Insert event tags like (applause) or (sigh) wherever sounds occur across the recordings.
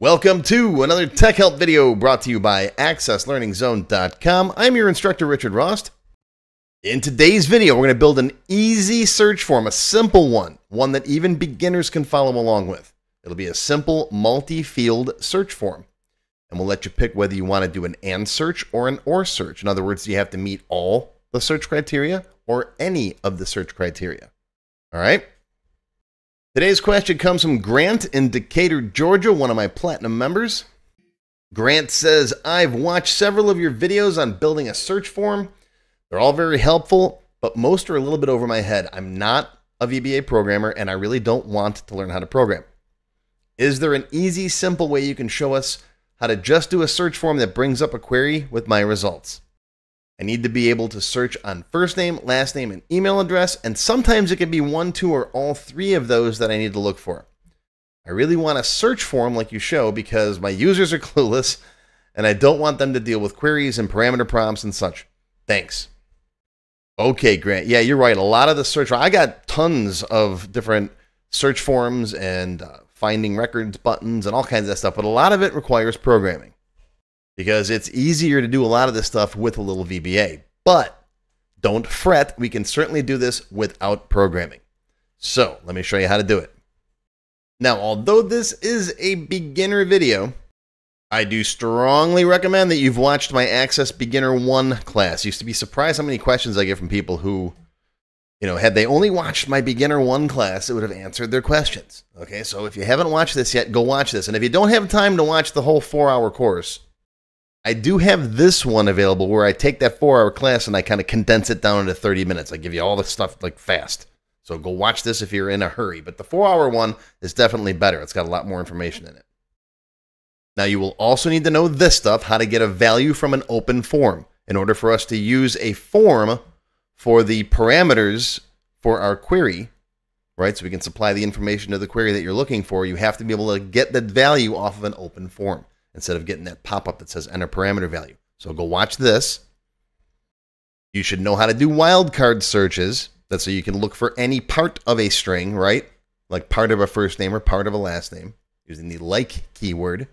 Welcome to another Tech Help video brought to you by AccessLearningZone.com. I'm your instructor, Richard Rost. In today's video, we're going to build an easy search form, a simple one, one that even beginners can follow along with. It'll be a simple multi-field search form. And we'll let you pick whether you want to do an AND search or an OR search. In other words, you have to meet all the search criteria or any of the search criteria. All right? Today's question comes from Grant in Decatur, Georgia, one of my platinum members. Grant says, I've watched several of your videos on building a search form. They're all very helpful, but most are a little bit over my head. I'm not a VBA programmer and I really don't want to learn how to program. Is there an easy, simple way you can show us how to just do a search form that brings up a query with my results? I need to be able to search on first name, last name, and email address, and sometimes it can be one, two, or all three of those that I need to look for. I really want a search form like you show because my users are (laughs) clueless and I don't want them to deal with queries and parameter prompts and such. Thanks. Okay, Grant. Yeah, you're right. A lot of the search, I got tons of different search forms and uh, finding records buttons and all kinds of stuff, but a lot of it requires programming because it's easier to do a lot of this stuff with a little VBA. But don't fret, we can certainly do this without programming. So let me show you how to do it. Now, although this is a beginner video, I do strongly recommend that you've watched my Access Beginner 1 class. Used to be surprised how many questions I get from people who, you know, had they only watched my Beginner 1 class, it would have answered their questions. Okay, so if you haven't watched this yet, go watch this. And if you don't have time to watch the whole four hour course, I do have this one available where I take that four hour class and I kind of condense it down into 30 minutes. I give you all the stuff like fast. So go watch this if you're in a hurry. But the four hour one is definitely better. It's got a lot more information in it. Now, you will also need to know this stuff how to get a value from an open form in order for us to use a form for the parameters for our query, right? So we can supply the information to the query that you're looking for. You have to be able to get that value off of an open form instead of getting that pop up that says enter parameter value. So go watch this. You should know how to do wildcard searches. That's so you can look for any part of a string, right? Like part of a first name or part of a last name using the like keyword.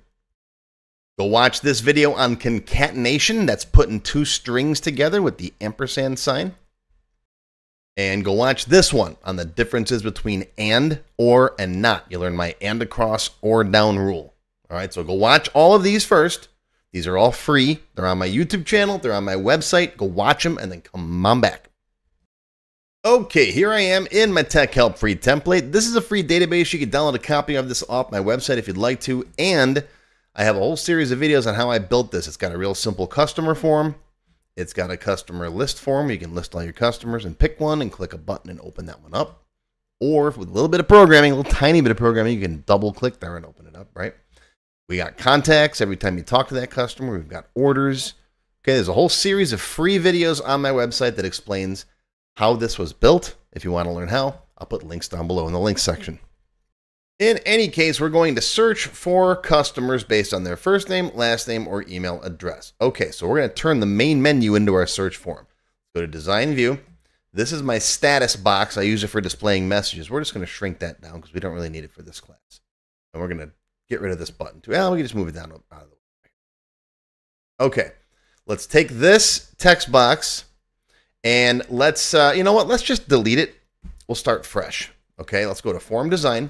Go watch this video on concatenation. That's putting two strings together with the ampersand sign. And go watch this one on the differences between and, or, and not. You learn my and across or down rule. All right, so go watch all of these first. These are all free. They're on my YouTube channel, they're on my website. Go watch them and then come on back. Okay, here I am in my Tech Help free template. This is a free database. You can download a copy of this off my website if you'd like to. And I have a whole series of videos on how I built this. It's got a real simple customer form. It's got a customer list form. You can list all your customers and pick one and click a button and open that one up. Or with a little bit of programming, a little tiny bit of programming, you can double click there and open it up, right? We got contacts every time you talk to that customer. We've got orders. Okay, there's a whole series of free videos on my website that explains how this was built. If you want to learn how, I'll put links down below in the links section. In any case, we're going to search for customers based on their first name, last name, or email address. Okay, so we're going to turn the main menu into our search form. Go to Design View. This is my status box. I use it for displaying messages. We're just going to shrink that down because we don't really need it for this class. And we're going to get rid of this button too. Well, we can just move it down out of the way. Okay, let's take this text box and let's, uh, you know what? Let's just delete it. We'll start fresh. Okay, let's go to form design.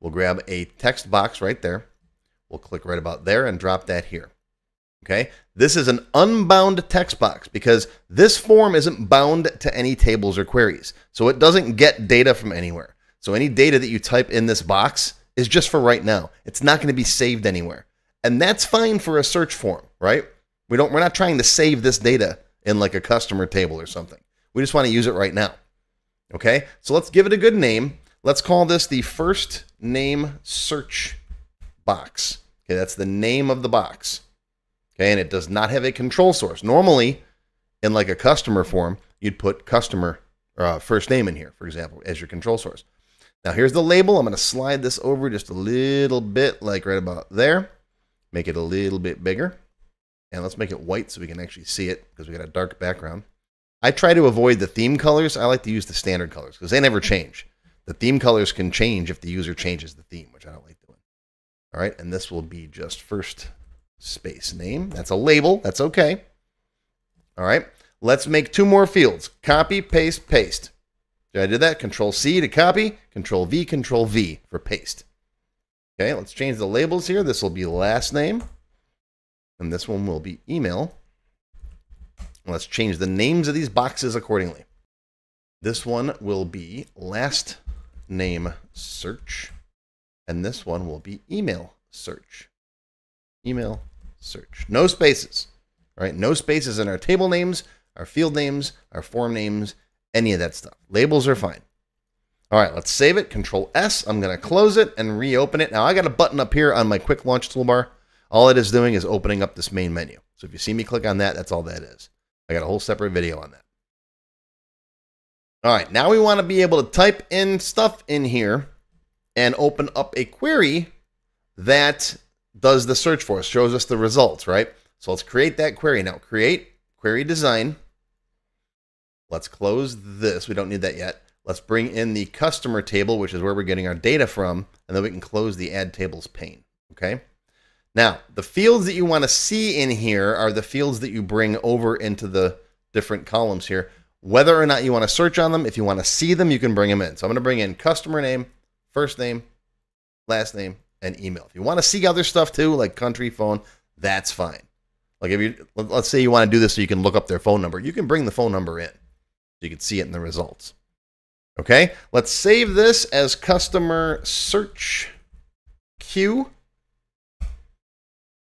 We'll grab a text box right there. We'll click right about there and drop that here. Okay, this is an unbound text box because this form isn't bound to any tables or queries. So it doesn't get data from anywhere. So any data that you type in this box is just for right now. It's not going to be saved anywhere. And that's fine for a search form, right? We don't we're not trying to save this data in like a customer table or something. We just want to use it right now. Okay? So let's give it a good name. Let's call this the first name search box. Okay, that's the name of the box. Okay, and it does not have a control source. Normally, in like a customer form, you'd put customer uh, first name in here, for example, as your control source. Now here's the label. I'm going to slide this over just a little bit, like right about there. Make it a little bit bigger. And let's make it white so we can actually see it because we got a dark background. I try to avoid the theme colors. I like to use the standard colors because they never change. The theme colors can change if the user changes the theme, which I don't like doing. All right, and this will be just first space name. That's a label. That's okay. All right, let's make two more fields. Copy, paste, paste. Did I did that? Control C to copy, Control V, Control V for paste. Okay, let's change the labels here. This will be last name, and this one will be email. Let's change the names of these boxes accordingly. This one will be last name search, and this one will be email search. Email search. No spaces, right? No spaces in our table names, our field names, our form names, any of that stuff. Labels are fine. All right, let's save it. Control S. I'm going to close it and reopen it. Now I got a button up here on my quick launch toolbar. All it is doing is opening up this main menu. So if you see me click on that, that's all that is. I got a whole separate video on that. All right, now we want to be able to type in stuff in here and open up a query that does the search for us, shows us the results, right? So let's create that query. Now create query design. Let's close this. We don't need that yet. Let's bring in the customer table, which is where we're getting our data from, and then we can close the add tables pane, okay? Now, the fields that you want to see in here are the fields that you bring over into the different columns here. Whether or not you want to search on them, if you want to see them, you can bring them in. So I'm going to bring in customer name, first name, last name, and email. If you want to see other stuff too, like country, phone, that's fine. Like if you let's say you want to do this so you can look up their phone number, you can bring the phone number in. You can see it in the results. Okay, let's save this as customer search Q.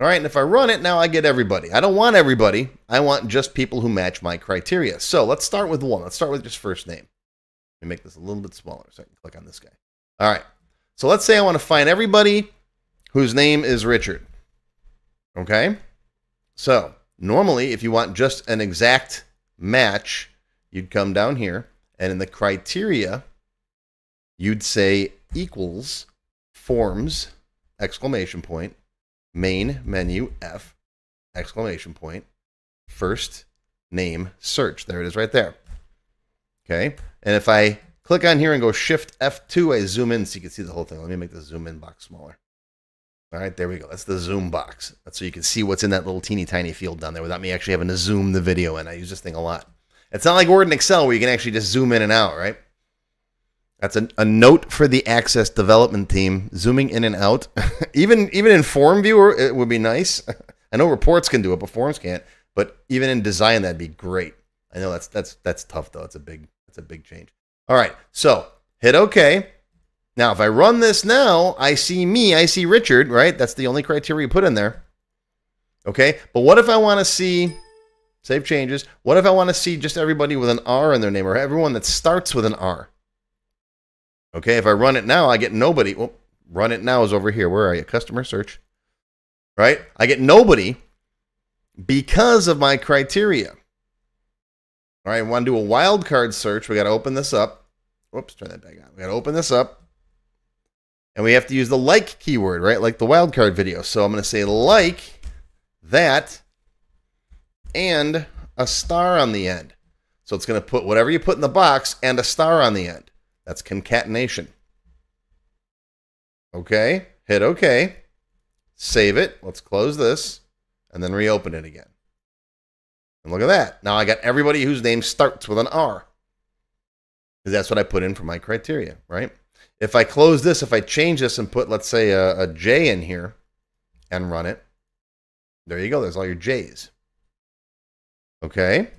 All right, and if I run it, now I get everybody. I don't want everybody. I want just people who match my criteria. So let's start with one. Let's start with just first name. Let me make this a little bit smaller so I can click on this guy. All right, so let's say I want to find everybody whose name is Richard. Okay, so normally if you want just an exact match, you'd come down here and in the criteria, you'd say equals forms, exclamation point, main menu F, exclamation point, first name search. There it is right there. Okay. And if I click on here and go shift F2, I zoom in so you can see the whole thing. Let me make the zoom in box smaller. All right, there we go. That's the zoom box. That's so you can see what's in that little teeny tiny field down there without me actually having to zoom the video in. I use this thing a lot. It's not like Word and Excel where you can actually just zoom in and out, right? That's a, a note for the Access development team. Zooming in and out, (laughs) even even in Form Viewer, it would be nice. (laughs) I know reports can do it, but forms can't. But even in design, that'd be great. I know that's that's that's tough though. It's a big it's a big change. All right, so hit OK. Now, if I run this now, I see me, I see Richard, right? That's the only criteria you put in there. Okay, but what if I want to see Save changes. What if I want to see just everybody with an R in their name or everyone that starts with an R? Okay, if I run it now, I get nobody. Well, run it now is over here. Where are you? Customer search. Right? I get nobody because of my criteria. All right, I want to do a wildcard search. We got to open this up. Whoops, turn that back on. We got to open this up. And we have to use the like keyword, right? Like the wildcard video. So I'm going to say like that and a star on the end. So it's going to put whatever you put in the box and a star on the end. That's concatenation. Okay, hit OK. Save it. Let's close this and then reopen it again. And look at that. Now I got everybody whose name starts with an R. Because that's what I put in for my criteria, right? If I close this, if I change this and put, let's say, a, a J in here and run it, there you go. There's all your J's. Okay.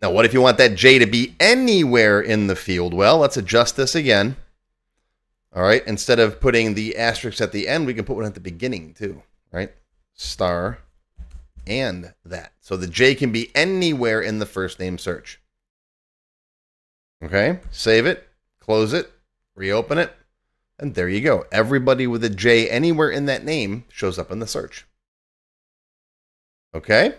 Now, what if you want that J to be anywhere in the field? Well, let's adjust this again. All right. Instead of putting the asterisk at the end, we can put one at the beginning too, right? Star and that. So the J can be anywhere in the first name search. Okay. Save it, close it, reopen it, and there you go. Everybody with a J anywhere in that name shows up in the search. Okay.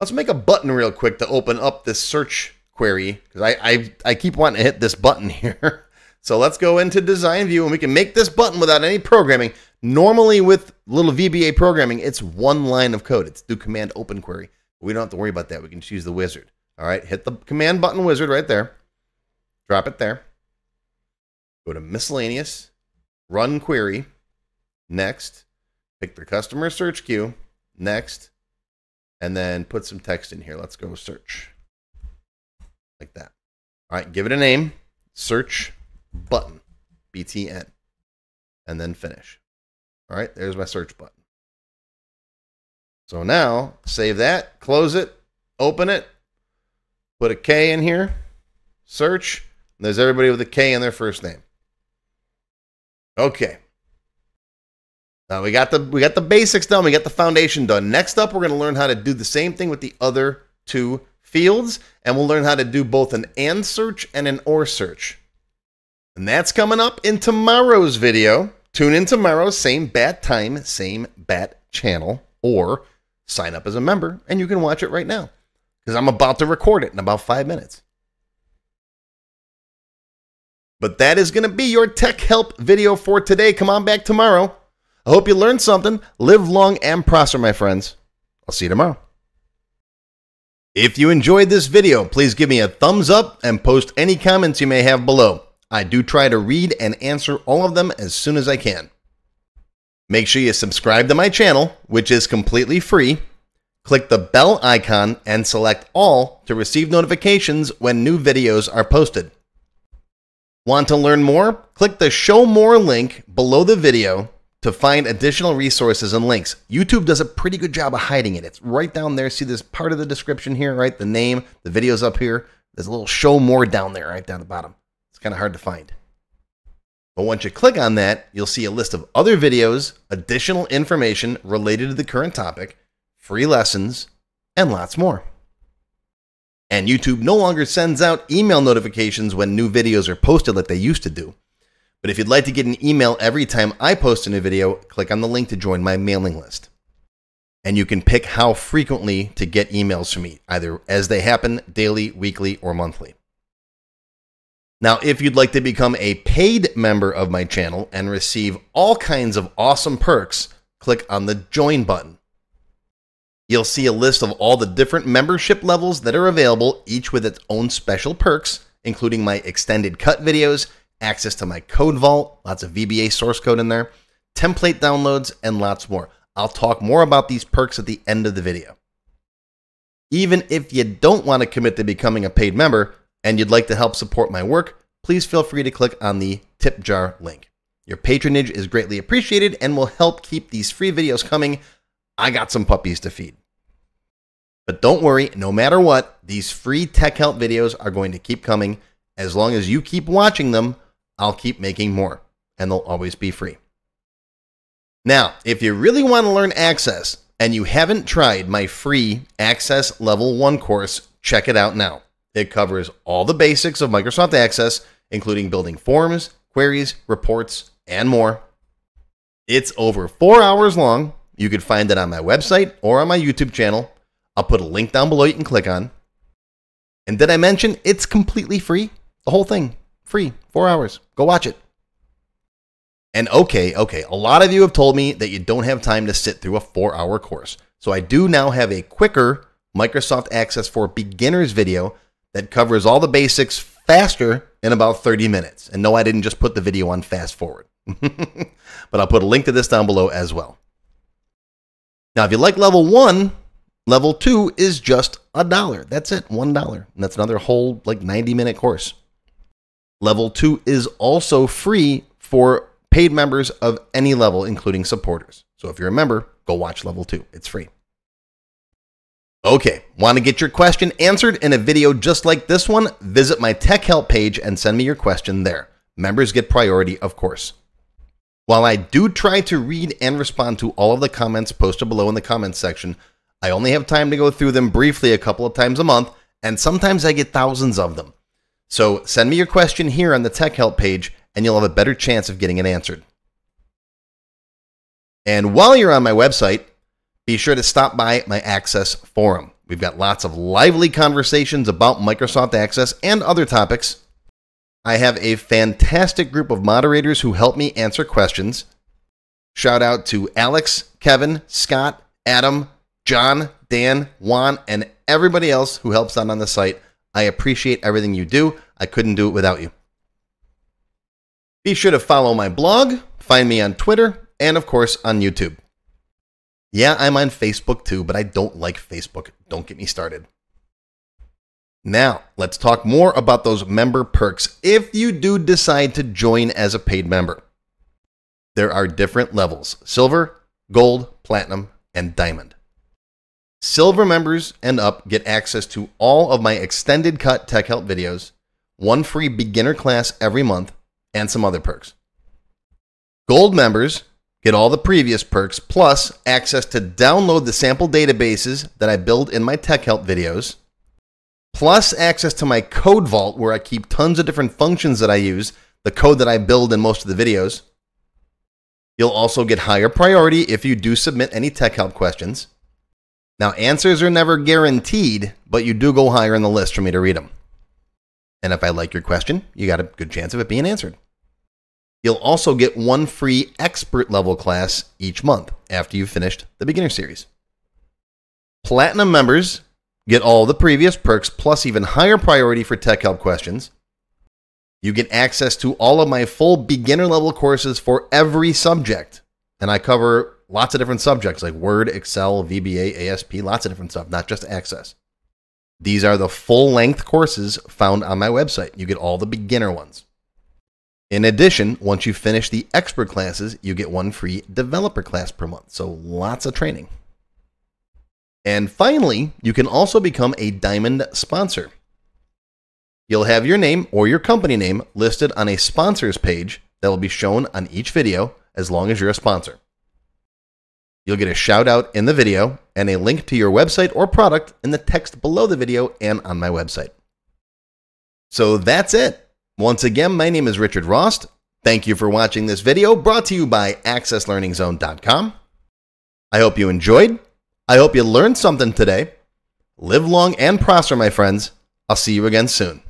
Let's make a button real quick to open up this search query because I, I, I keep wanting to hit this button (laughs) here. so let's go into design view and we can make this button without any programming. Normally with little VBA programming, it's one line of code. It's do command open query. We don't have to worry about that. We can choose the wizard. All right, hit the command button wizard right there. Drop it there. Go to miscellaneous. run query, next, pick the customer search Q, next, and then put some text in here. Let's go search. Like that. All right, give it a name, search button, BTN, and then finish. All right, there's my search button. So now, save that, close it, open it, put a K in here, search, there's everybody with a K in their first name. Okay. Now we got the we got the basics done, we got the foundation done. Next up, we're going to learn how to do the same thing with the other two fields, and we'll learn how to do both an and search and an or search. And that's coming up in tomorrow's video. Tune in tomorrow, same bat time, same bat channel, or sign up as a member and you can watch it right now because I'm about to record it in about five minutes. But that is going to be your tech help video for today. Come on back tomorrow. I hope you learned something. Live long and prosper, my friends. I'll see you tomorrow. If you enjoyed this video, please give me a thumbs up and post any comments you may have below. I do try to read and answer all of them as soon as I can. Make sure you subscribe to my channel, which is completely free. Click the bell icon and select all to receive notifications when new videos are posted. Want to learn more? Click the show more link below the video to find additional resources and links. YouTube does a pretty good job of hiding it. It's right down there. See this part of the description here, right? The name, the video's up here. There's a little show more down there, right down the bottom. It's kind of hard to find. But once you click on that, you'll see a list of other videos, additional information related to the current topic, free lessons, and lots more. And YouTube no longer sends out email notifications when new videos are posted like they used to do. But if you'd like to get an email every time I post a new video, click on the link to join my mailing list. And you can pick how frequently to get emails from me, either as they happen daily, weekly, or monthly. Now, if you'd like to become a paid member of my channel and receive all kinds of awesome perks, click on the join button. You'll see a list of all the different membership levels that are available, each with its own special perks, including my extended cut videos, access to my code vault, lots of VBA source code in there, template downloads, and lots more. I'll talk more about these perks at the end of the video. Even if you don't want to commit to becoming a paid member, and you'd like to help support my work, please feel free to click on the tip jar link. Your patronage is greatly appreciated and will help keep these free videos coming. I got some puppies to feed. But don't worry, no matter what, these free tech help videos are going to keep coming. As long as you keep watching them, I'll keep making more, and they'll always be free. Now, if you really want to learn Access and you haven't tried my free Access Level 1 course, check it out now. It covers all the basics of Microsoft Access, including building forms, queries, reports, and more. It's over four hours long. You can find it on my website or on my YouTube channel. I'll put a link down below you can click on. And did I mention it's completely free? The whole thing, free, four hours. Go watch it. And okay, okay, a lot of you have told me that you don't have time to sit through a four hour course. So I do now have a quicker Microsoft Access for Beginners video that covers all the basics faster in about 30 minutes. And no, I didn't just put the video on fast forward, (laughs) but I'll put a link to this down below as well. Now, if you like level one, level two is just a dollar. That's it, one dollar. And that's another whole like 90 minute course. Level two is also free for paid members of any level, including supporters. So if you're a member, go watch level two. It's free. Okay, want to get your question answered in a video just like this one? Visit my tech help page and send me your question there. Members get priority, of course. While I do try to read and respond to all of the comments posted below in the comments section, I only have time to go through them briefly a couple of times a month, and sometimes I get thousands of them. So send me your question here on the tech help page, and you'll have a better chance of getting it answered. And while you're on my website, be sure to stop by my Access forum. We've got lots of lively conversations about Microsoft Access and other topics. I have a fantastic group of moderators who help me answer questions. Shout out to Alex, Kevin, Scott, Adam, John, Dan, Juan, and everybody else who helps out on the site. I appreciate everything you do. I couldn't do it without you. Be sure to follow my blog, find me on Twitter and, of course, on YouTube. Yeah, I'm on Facebook too, but I don't like Facebook. Don't get me started. Now, let's talk more about those member perks if you do decide to join as a paid member. There are different levels silver, gold, platinum, and diamond. Silver members and up get access to all of my extended cut tech help videos, one free beginner class every month, and some other perks. Gold members get all the previous perks plus access to download the sample databases that I build in my tech help videos plus access to my code vault where I keep tons of different functions that I use, the code that I build in most of the videos. You'll also get higher priority if you do submit any tech help questions. Now, answers are never guaranteed, but you do go higher in the list for me to read them. And if I like your question, you got a good chance of it being answered. You'll also get one free expert level class each month after you've finished the beginner series. Platinum members Get all the previous perks plus even higher priority for tech help questions. You get access to all of my full beginner level courses for every subject. And I cover lots of different subjects like Word, Excel, VBA, ASP, lots of different stuff, not just Access. These are the full length courses found on my website. You get all the beginner ones. In addition, once you finish the expert classes, you get one free developer class per month. So lots of training. And finally, you can also become a Diamond sponsor. You'll have your name or your company name listed on a sponsors page that will be shown on each video as long as you're a sponsor. You'll get a shout out in the video and a link to your website or product in the text below the video and on my website. So that's it. Once again, my name is Richard Rost. Thank you for watching this video brought to you by AccessLearningZone.com. I hope you enjoyed I hope you learned something today. Live long and prosper, my friends. I'll see you again soon.